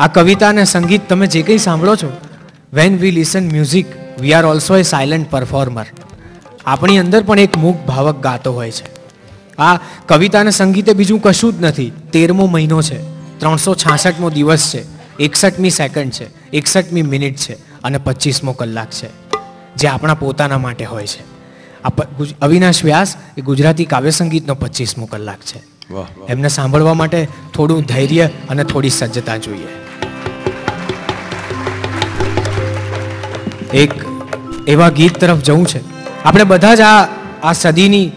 આ કવિતા અને સંગીત તમે જે કંઈ સાંભળો છો when we listen music we are also a silent performer આપણી અંદર પણ એક મૂક ભાવક ગાતો હોય છે. આ કવિતા અને સંગીત બીજું કશું જ નથી, તેરમો મહિનો છે, ત્રણસો છાસઠમો દિવસ છે, એકસઠમી સેકન્ડ છે, એકસઠમી મિનિટ છે અને પચીસમો કલાક છે, જે આપણા પોતાના માટે હોય છે. આ અવિનાશ વ્યાસ એ ગુજરાતી કાવ્ય સંગીતનો પચીસમો કલાક છે. એમને સાંભળવા માટે થોડું ધૈર્ય અને થોડી સજ્જતા જોઈએ. એક એવા ગીત તરફ જવું છે. આપણે બધા જ આ આ સદીની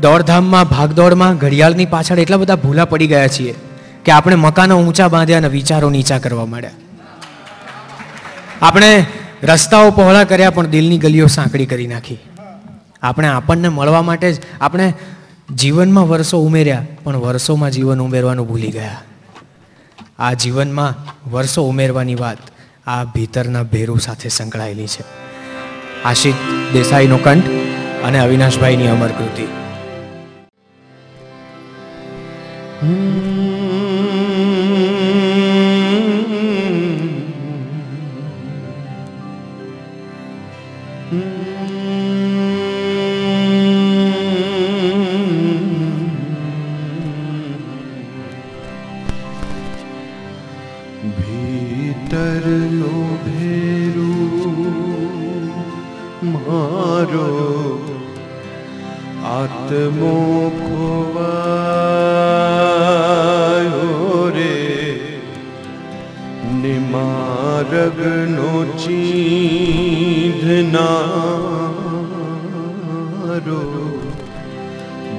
દોડધામમાં, ભાગદોડમાં, ઘડિયાળની પાછળ એટલા બધા ભૂલા પડી ગયા છીએ કે આપણે મકાનો ઊંચા બાંધ્યા અને વિચારો નીચા કરવા માંડ્યા. આપણે રસ્તાઓ પહોળા કર્યા પણ દિલની ગલીઓ સાંકડી કરી નાખી. આપણે આપણને મળવા માટે જ, આપણે જીવનમાં વર્ષો ઉમેર્યા, પણ વર્ષોમાં જીવન ઉમેરવાનું ભૂલી ગયા. આ જીવનમાં વર્ષો ઉમેરવાની વાત આ ભીતરના ભેરુ સાથે સંકળાયેલી છે. આશિત દેસાઈનો કંઠ અને અવિનાશભાઈની અમર કૃતિ করো আত্মমুখ রে নিমারগ নোচিধনা রো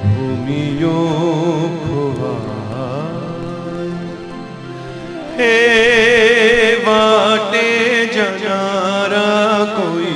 ভূমিও খোয়া হে বাটে জানারা কই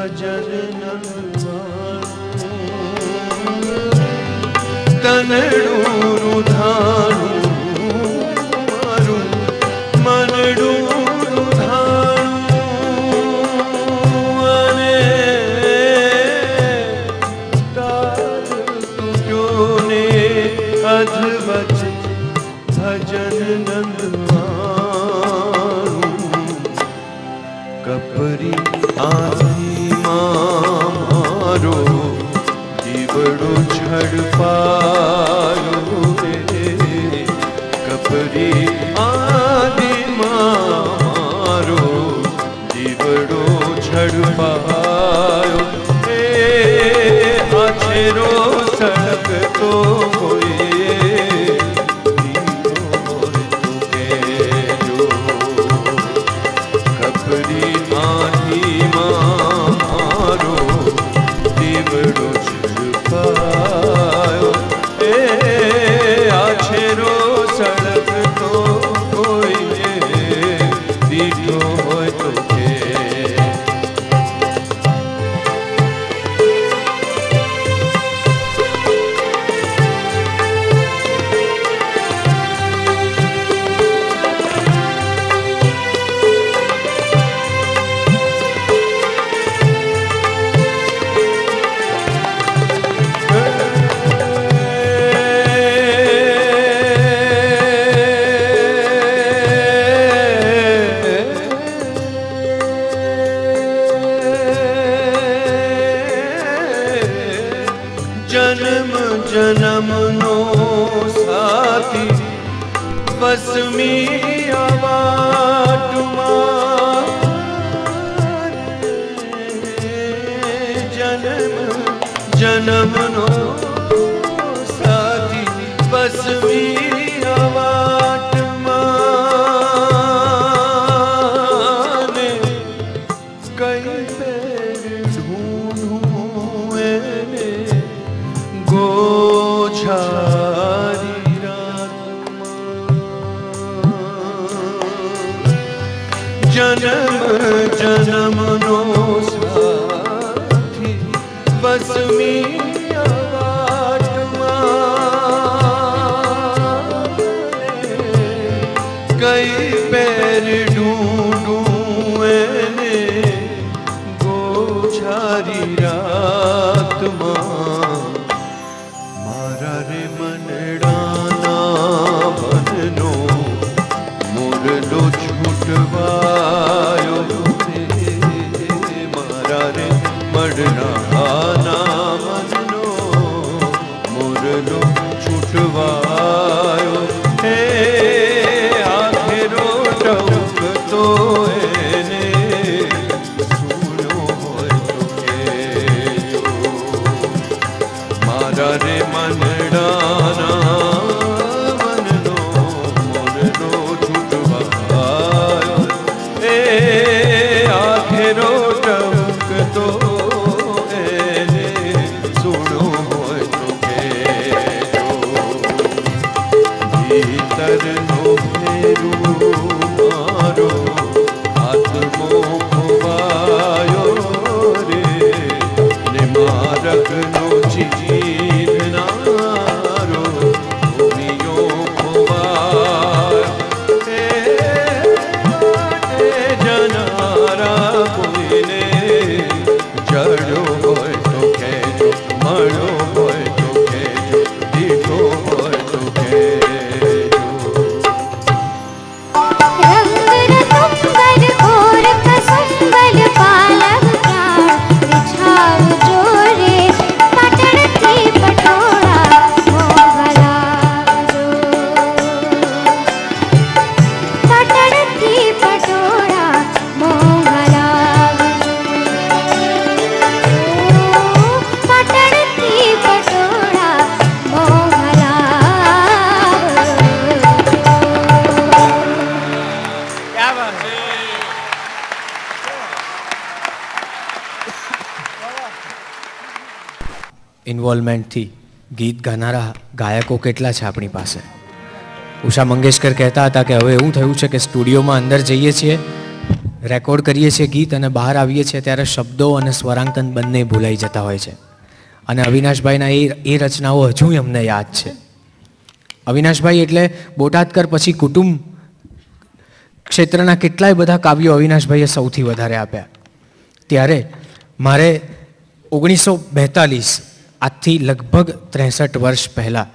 भजन तनडूरु धानु ਪਾਲੂਏ ਕਬਰੀ जन्म ver Çučva ઇન્વોલ્વમેન્ટથી ગીત ગાનારા ગાયકો કેટલા છે આપણી પાસે? ઉષા મંગેશકર કહેતા હતા કે હવે એવું થયું છે કે સ્ટુડિયોમાં અંદર જઈએ છીએ, રેકોર્ડ કરીએ છીએ ગીત અને બહાર આવીએ છીએ ત્યારે શબ્દો અને સ્વરાંકન બંને ભૂલાઈ જતા હોય છે. અને અવિનાશભાઈના એ એ રચનાઓ હજુ અમને યાદ છે. અવિનાશભાઈ એટલે બોટાદકર પછી કુટુંબ ક્ષેત્રના કેટલાય બધા કાવ્યો અવિનાશભાઈએ સૌથી વધારે આપ્યા. ત્યારે મારે ઓગણીસો બેતાલીસ આજથી લગભગ ત્રેસઠ વર્ષ પહેલાં.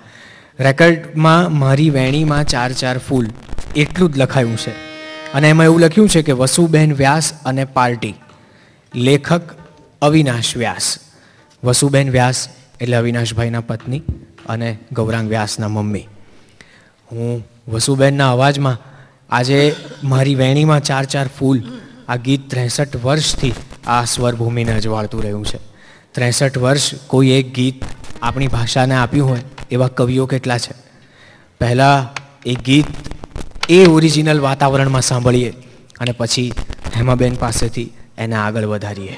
રેકર્ડમાં મારી વેણીમાં ચાર ચાર ફૂલ, એટલું જ લખાયું છે. અને એમાં એવું લખ્યું છે કે વસુબહેન વ્યાસ અને પાર્ટી. લેખક અવિનાશ વ્યાસ. વસુબેન વ્યાસ એટલે અવિનાશભાઈના પત્ની અને ગૌરાંગ વ્યાસના મમ્મી. હું વસુબેનના અવાજમાં આજે મારી વેણીમાં ચાર ચાર ફૂલ, આ ગીત ત્રેસઠ વર્ષથી આ સ્વરભૂમિને અજવાળતું રહ્યું છે. ત્રેસઠ વર્ષ કોઈ એક ગીત આપણી ભાષાને આપ્યું હોય, એવા કવિઓ કેટલા છે? પહેલાં એ ગીત એ ઓરિજિનલ વાતાવરણમાં સાંભળીએ અને પછી હેમાબેન પાસેથી એને આગળ વધારીએ.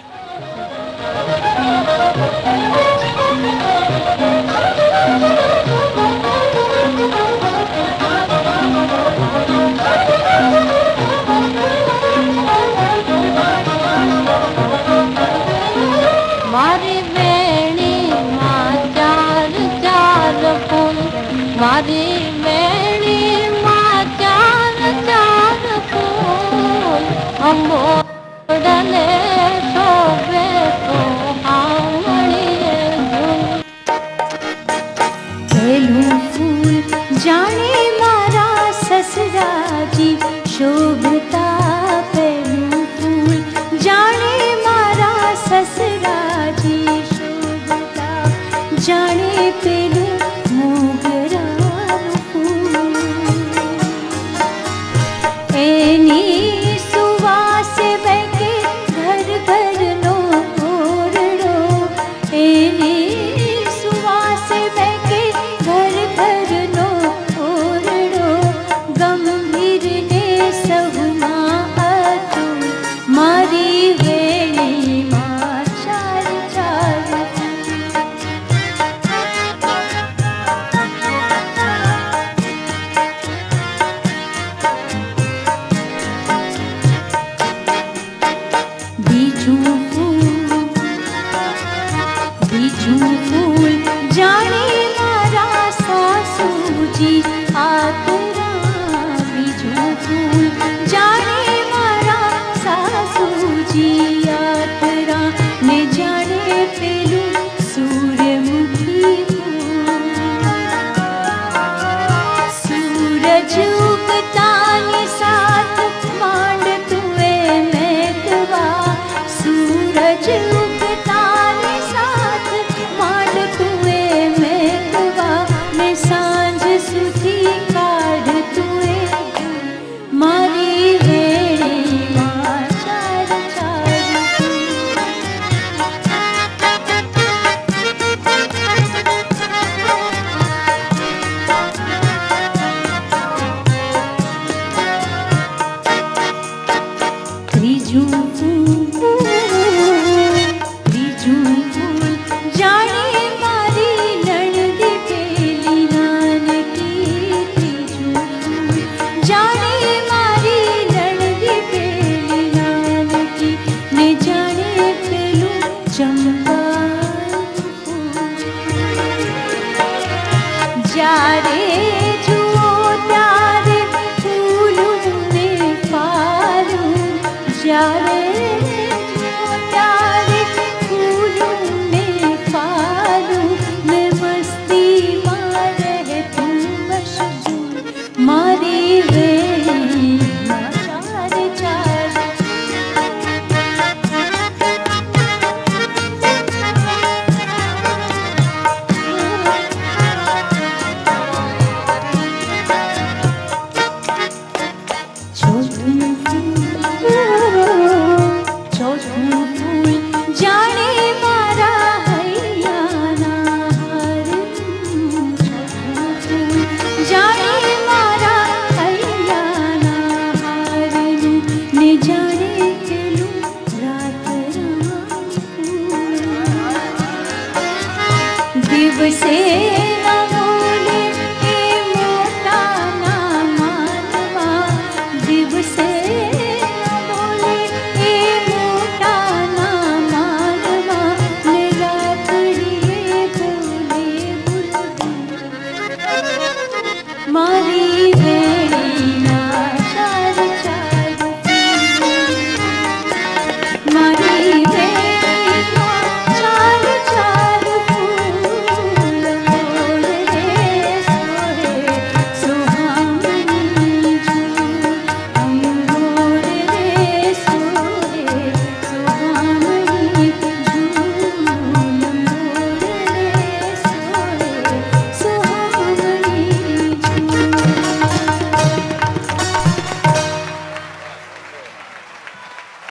Some